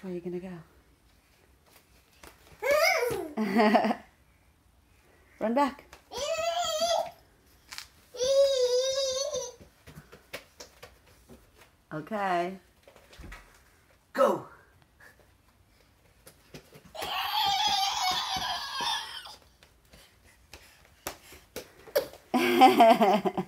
Which way are you going to go? Run back. Okay. Go.